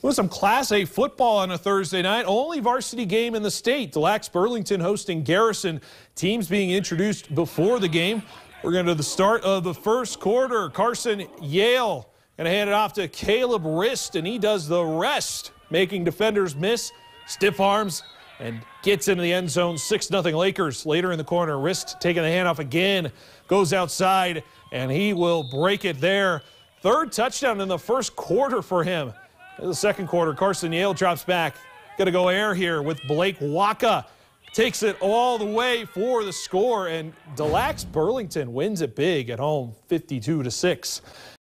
With some Class A football on a Thursday night, only varsity game in the state. Des Lacs Burlington hosting Garrison. Teams being introduced before the game. We're going to the start of the first quarter. Carson Yale going to hand it off to Caleb Rist, and he does the rest, making defenders miss, stiff arms, and gets into the end zone. 6 0 Lakers later in the corner. Rist taking the handoff again, goes outside, and he will break it there. Third touchdown in the first quarter for him. The second quarter, Carson Yale drops back. Going to go air here with Blake Waka. Takes it all the way for the score, and Des Lacs Burlington wins it big at home, 52 to 6.